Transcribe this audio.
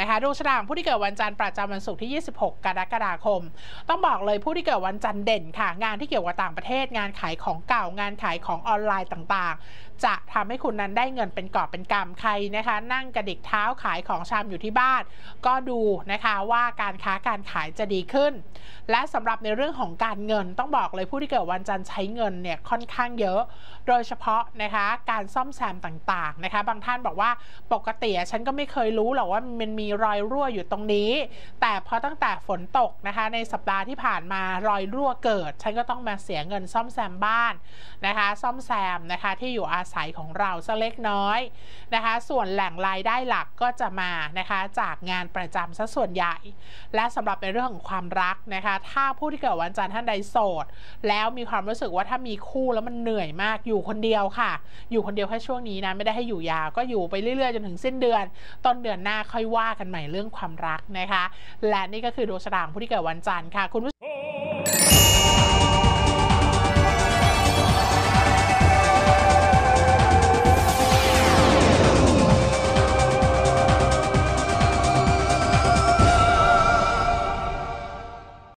นะคะดวงชะตาของผู้ที่เกิดวันจันทร์ประจำวันศุกร์ที่ 26 กรกฎาคม ต้องบอกเลยผู้ที่เกิดวันจันทร์เด่นค่ะ งานที่เกี่ยวกับต่างประเทศ งานขายของเก่างานขายของออนไลน์ต่างๆ จะทำให้คุณนั้นได้เงินเป็นกอบเป็นกำใครนะคะ นั่งกระดิกเท้าขายของชำอยู่ที่บ้าน ก็ดูนะคะว่าการค้าการขายจะดีขึ้น และสำหรับในเรื่องของการเงินต้องบอกเลยผู้ที่เกิดวันจันทร์ใช้เงินเนี่ยค่อนข้างเยอะ โดยเฉพาะนะคะการซ่อมแซมต่างๆนะคะบางท่านบอกว่าปกติฉันก็ไม่เคยรู้หรอกว่ามันมีรอยรั่วอยู่ตรงนี้ แต่พอตั้งแต่ฝนตกนะคะ ในสัปดาห์ที่ผ่านมารอยรั่วเกิด ฉันก็ต้องมาเสียเงินซ่อมแซมบ้านนะคะ ซ่อมแซมนะคะที่อยู่อาศัยของเราสักเล็กน้อยนะคะ ส่วนแหล่งรายได้หลักก็จะมานะคะจากงานประจำซะส่วนใหญ่ และสำหรับในเรื่องของความรักนะคะ ถ้าผู้ที่เกิดวันจันทร์ท่านใดโสด แล้วมีความรู้สึกว่าถ้ามีคู่แล้วมันเหนื่อยมากอยู่คนเดียวค่ะ อยู่คนเดียวแค่ช่วงนี้นะไม่ได้ให้อยู่ยาวก็อยู่ไปเรื่อยๆจนถึงสิ้นเดือน ต้นเดือนหน้าค่อยว่ากันใหม่เรื่องความรักนะคะ และนี่ก็คือดวงชะตาของผู้ที่เกิดวันจันทร์ค่ะคุณผู้ชม